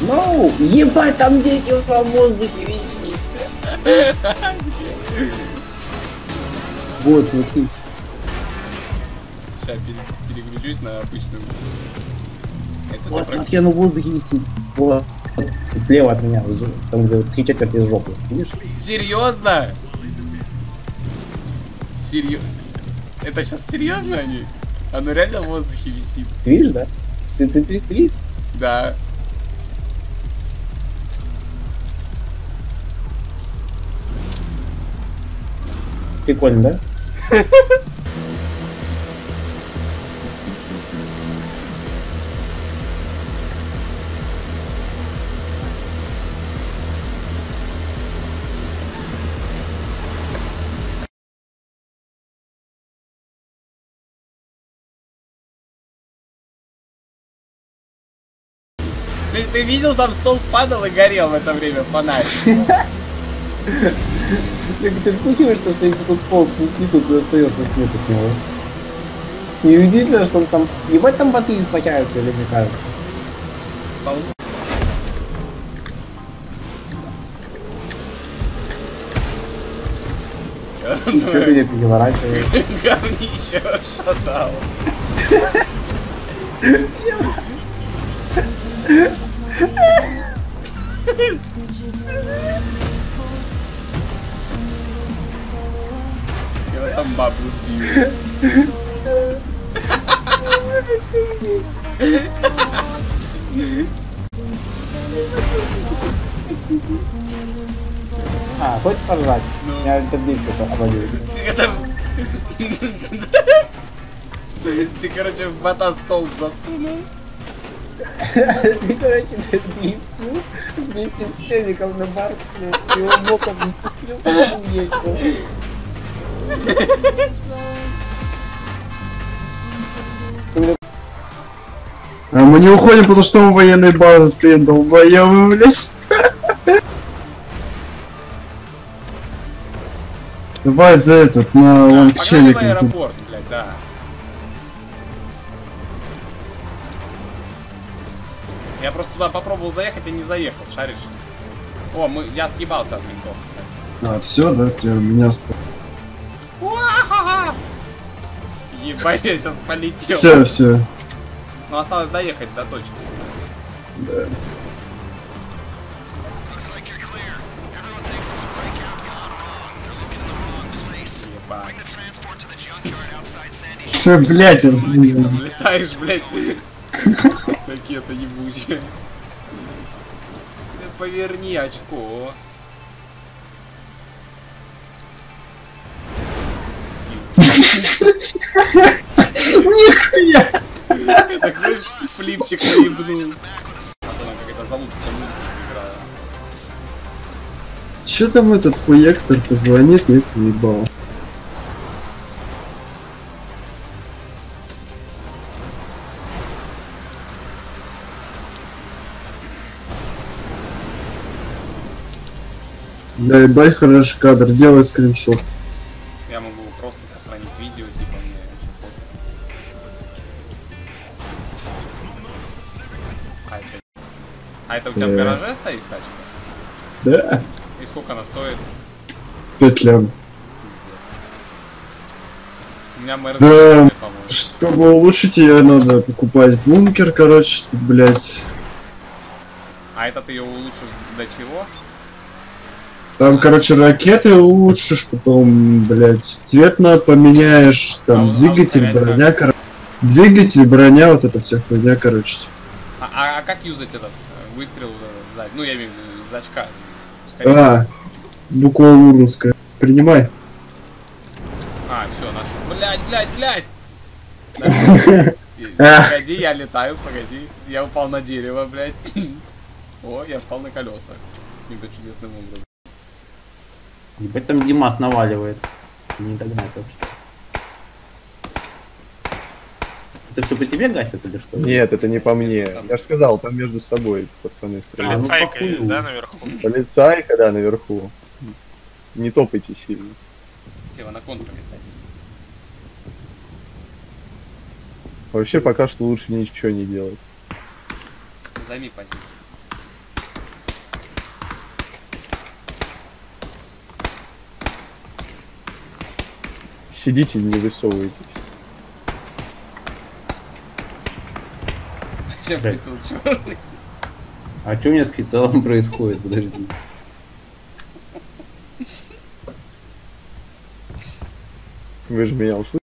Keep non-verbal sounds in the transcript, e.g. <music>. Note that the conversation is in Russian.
Ну, ебать, там дети во воздухе висит. Вот, смотри. Сейчас переключусь на обычную. Это Вот, смотри, оно в воздухе висит. Вот. Слева от меня, там где три четверти жопы. Видишь? Серьезно? Серьезно? Это сейчас серьезно они? Оно реально в воздухе висит? Ты видишь, да? Ты, ты, ты, ты видишь? Да. Прикольно, да? <laughs> Ты, ты видел, там столб падал и горел в это время фонарь. Ты, вкусиваешь, что, если тут столб свистит, тут остается свет от него. Неудивительно, что он там... Ебать там боты испачаются, или мне кажется. Что ты не переворачиваешь? <laughs> Говнище шатал. <laughs> <laughs> Я там бабу сбил. А, хочешь поржать? Ну. Я только обойдусь. Это... <laughs> Ты, короче, в бота столб засунул. Ты, <laughs> короче, дрифтил вместе с челиком на бар, блядь, его боком не пустил, уехал. А мы не уходим, потому что мы военной базы стоим, долбоёбы, блядь. Давай за этот, на вон к Погнали в аэропорт, блядь, да. Я просто туда попробовал заехать и не заехал, шаришь? О, мы, я съебался от ментов, кстати. А, все, да, ты меня осталось. Уа-ха-ха! Ебать, я сейчас полетел. Все, все. Ну, осталось доехать до точки. Да. Ебать. Все, блядь, я летаешь, блядь. <laughs> Ракета ебучая. Поверни очко. Нихуя! Такой флипчик наебнул. А то нам какая-то залупская музыка играла. Че там этот хуекстер позвонит, нет, заебал. Да, ебать хороший кадр, делай скриншот. Я могу просто сохранить видео, типа мне. А это, а это у тебя в Да. гараже стоит тачка? Да, И сколько она стоит? петлям. Пиздец. У меня мэр Да. по-моему. Чтобы улучшить ее, надо покупать бункер, короче, блять. А это ты ее улучшишь до чего? Там, короче, ракеты улучшишь, потом, блять, цвет надо поменяешь, А там а двигатель, ускорять броня, короче. Двигатель, броня, вот эта вся хуйня, короче. А, а- а как юзать этот э, выстрел э, сзади? Ну, я имею в виду из очка. Скорее. А, буква У русская. Принимай. А, все, блять, блять! Нашел. Ах. Погоди, я летаю, погоди. Я упал на дерево, блядь. <clears throat> О, я встал на колеса. Каким-то чудесным образом. Ебать там Димас наваливает. Не догнать вообще. Это все по тебе гасят или что? Нет, это не по мне. Я же сказал, там между собой пацаны А, стреляют. ну, Полицайка похуй. есть, да, наверху? Полицайка, да, наверху. Не топайте сильно. Сева на контур летать. Вообще пока что лучше ничего не делать. Займи позицию. Сидите, не высовывайтесь. <laughs> Сейчас прицел черный. А что у меня с прицелом происходит? Подожди. Вы же меня услышали?